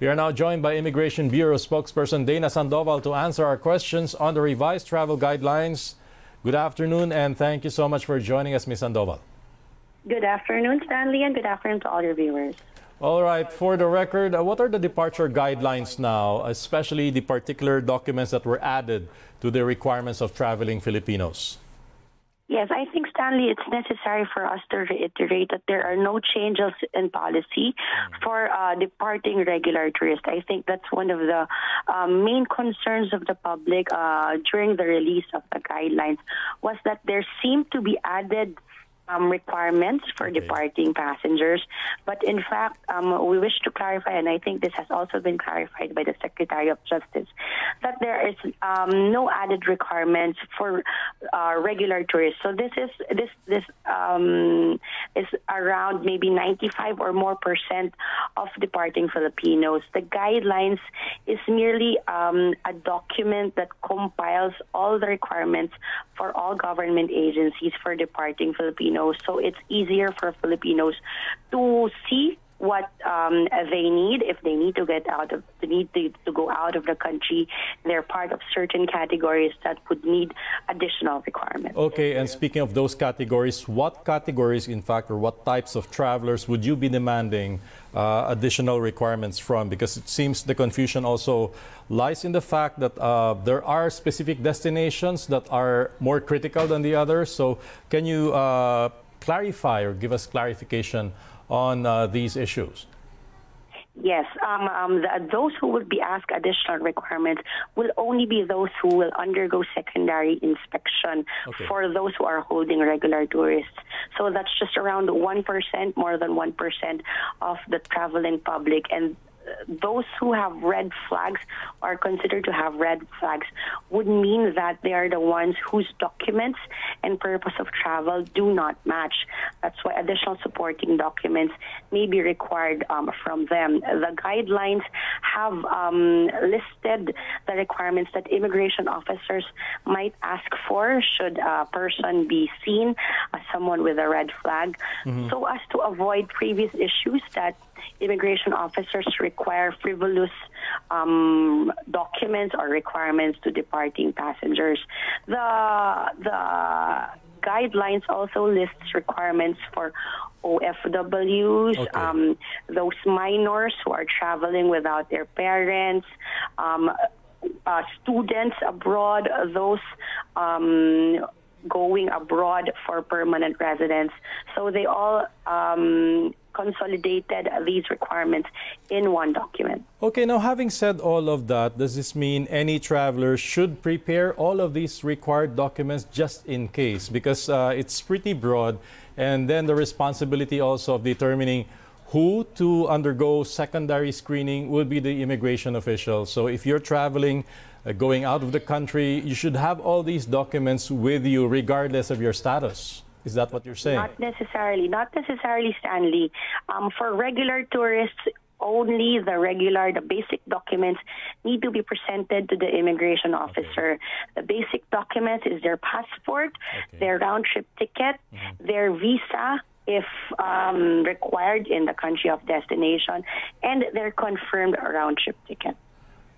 We are now joined by Immigration Bureau spokesperson Dana Sandoval to answer our questions on the revised travel guidelines. Good afternoon and thank you so much for joining us, Ms. Sandoval. Good afternoon, Stanley, and good afternoon to all your viewers. All right, for the record, uh, what are the departure guidelines now, especially the particular documents that were added to the requirements of traveling Filipinos? Yes, I think, Stanley, it's necessary for us to reiterate that there are no changes in policy for uh, departing regular tourists. I think that's one of the uh, main concerns of the public uh, during the release of the guidelines was that there seemed to be added um, requirements for okay. departing passengers. But in fact, um, we wish to clarify, and I think this has also been clarified by the Secretary of Justice, that there is um, no added requirements for uh, regular tourists. So this is this this um, is around maybe 95 or more percent of departing Filipinos. The guidelines is merely um, a document that compiles all the requirements for all government agencies for departing Filipinos Filipinos, so it's easier for Filipinos to see what um, they need if they need to get out of the need to, to go out of the country. They're part of certain categories that would need additional requirements. Okay, and speaking of those categories, what categories, in fact, or what types of travelers would you be demanding uh, additional requirements from? Because it seems the confusion also lies in the fact that uh, there are specific destinations that are more critical than the others. So, can you uh, clarify or give us clarification? On uh, these issues? Yes, um, um, the, those who would be asked additional requirements will only be those who will undergo secondary inspection okay. for those who are holding regular tourists. So that's just around 1%, more than 1% of the traveling public. And those who have red flags are considered to have red flags would mean that they are the ones whose documents and purpose of travel do not match. That's why additional supporting documents may be required um, from them. The guidelines have um, listed the requirements that immigration officers might ask for should a person be seen as someone with a red flag, mm-hmm. so as to avoid previous issues that immigration officers require frivolous um, documents or requirements to departing passengers. The the guidelines also lists requirements for OFWs, okay. um, those minors who are traveling without their parents, um, uh, students abroad, those um, going abroad for permanent residence. So they all um, consolidated these requirements in one document. Okay, now having said all of that, does this mean any traveler should prepare all of these required documents just in case? Because uh, it's pretty broad, and then the responsibility also of determining who to undergo secondary screening will be the immigration official. So if you're traveling, uh, going out of the country, you should have all these documents with you regardless of your status. Is that what you're saying? Not necessarily. Not necessarily, Stanley. Um, for regular tourists, only the regular, the basic documents need to be presented to the immigration officer. Okay. The basic documents is their passport, okay. their round trip ticket, mm-hmm. their visa, if um, required in the country of destination, and their confirmed round trip ticket.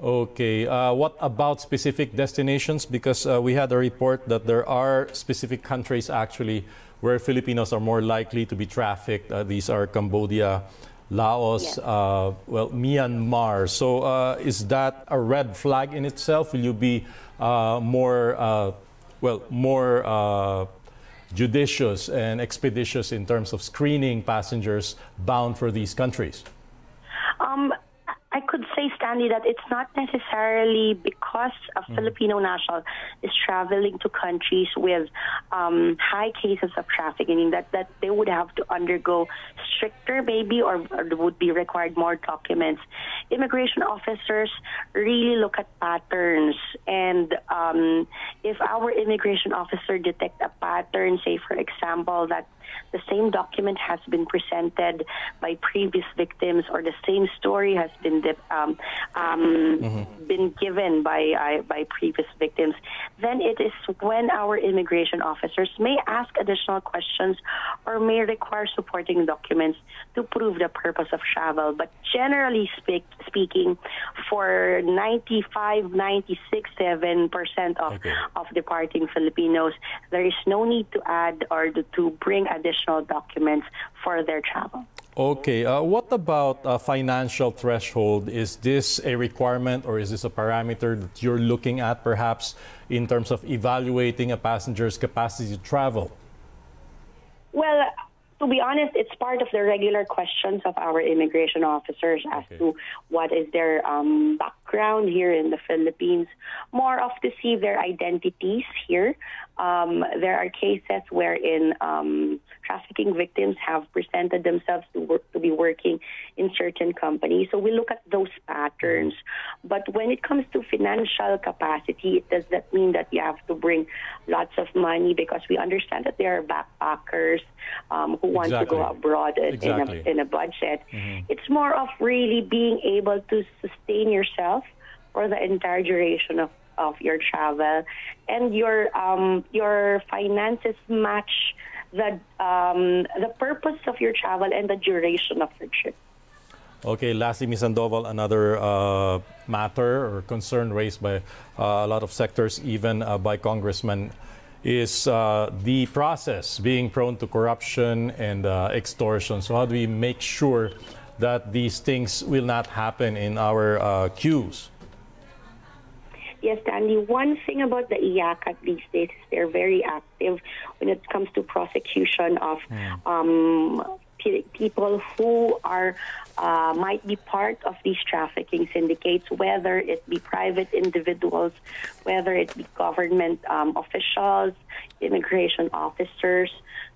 Okay. Uh, what about specific destinations? Because uh, we had a report that there are specific countries actually where Filipinos are more likely to be trafficked. Uh, these are Cambodia, Laos, uh, well, Myanmar. So uh, is that a red flag in itself? Will you be uh, more, well, more judicious and expeditious in terms of screening passengers bound for these countries? Um, I could Stanley, that it's not necessarily because a mm. Filipino national is traveling to countries with um, high cases of trafficking that, that they would have to undergo stricter, maybe, or, or would be required more documents. Immigration officers really look at patterns, and um, if our immigration officer detect a pattern, say, for example, that the same document has been presented by previous victims or the same story has been um, um, mm-hmm. been given by uh, by previous victims, then it is when our immigration officers may ask additional questions or may require supporting documents to prove the purpose of travel. But generally speak, speaking, for 95, 96, 7 percent of okay. of departing Filipinos, there is no need to add or to bring additional documents for their travel. Okay, uh, what about a financial threshold? Is this a requirement or is this a parameter that you're looking at perhaps in terms of evaluating a passenger's capacity to travel? Well, to be honest, it's part of the regular questions of our immigration officers as okay. to what is their um, background here in the Philippines, more of to see their identities here. Um, there are cases wherein um, trafficking victims have presented themselves to work to be working in certain companies. So we look at those patterns. But when it comes to financial capacity, it does that mean that you have to bring lots of money because we understand that there are backpackers um, who want exactly. to go abroad exactly. in, a, in a budget. Mm-hmm. It's more of really being able to sustain yourself for the entire duration of, of your travel and your um, your finances match the um, the purpose of your travel and the duration of your trip. Okay, lastly, Ms. Sandoval, another uh, matter or concern raised by uh, a lot of sectors, even uh, by congressmen, is uh, the process being prone to corruption and uh, extortion. So, how do we make sure that these things will not happen in our uh, queues? Yes, Danny. One thing about the IACAT these days is they're very active when it comes to prosecution of mm. um, people who are uh, might be part of these trafficking syndicates, whether it be private individuals, whether it be government um, officials, immigration officers.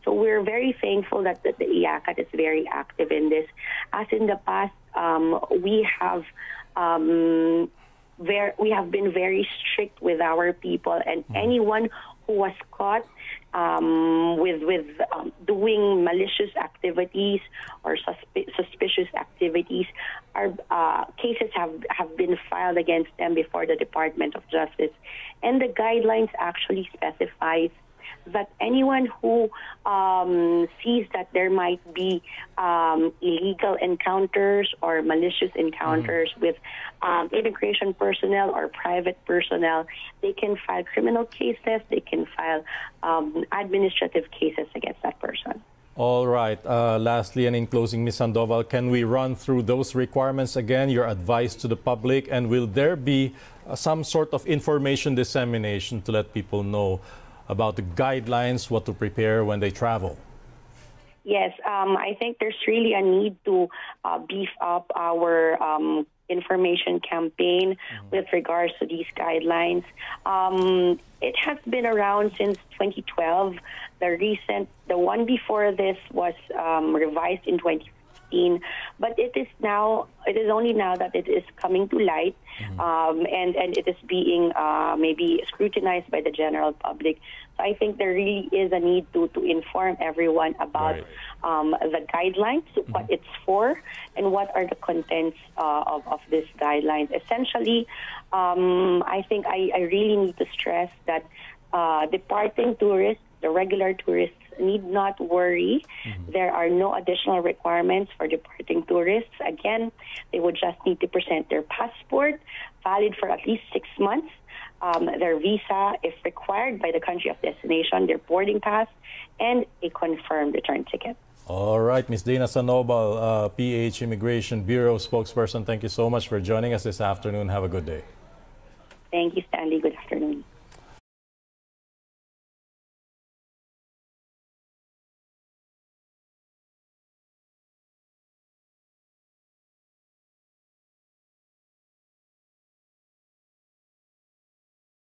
So we're very thankful that, that the IACAT is very active in this. As in the past, um, we have um, we have been very strict with our people, and mm. anyone who was caught um, with with um, doing malicious activities or suspi- suspicious activities, our uh, cases have have been filed against them before the Department of Justice, and the guidelines actually specifies that anyone who um, sees that there might be um, illegal encounters or malicious encounters mm-hmm. with um, immigration personnel or private personnel, they can file criminal cases, they can file um, administrative cases against that person. All right. Uh, lastly, and in closing, Ms. Sandoval, can we run through those requirements again, your advice to the public, and will there be uh, some sort of information dissemination to let people know about the guidelines, what to prepare when they travel? Yes, um, I think there's really a need to uh, beef up our um, information campaign mm-hmm. with regards to these guidelines. Um, it has been around since 2012. The recent, the one before this was um, revised in 2015 but it is now it is only now that it is coming to light mm-hmm. um, and and it is being uh, maybe scrutinized by the general public. So I think there really is a need to to inform everyone about right. um, the guidelines, mm-hmm. what it's for, and what are the contents uh, of of these guidelines. Essentially, um, I think I, I really need to stress that uh, departing tourists, the regular tourists need not worry. Mm-hmm. There are no additional requirements for departing tourists. Again, they would just need to present their passport, valid for at least six months, um, their visa, if required by the country of destination, their boarding pass, and a confirmed return ticket. All right, Ms. Dana Sandoval, uh, PH Immigration Bureau spokesperson, thank you so much for joining us this afternoon. Have a good day. Thank you, Stanley. Good afternoon.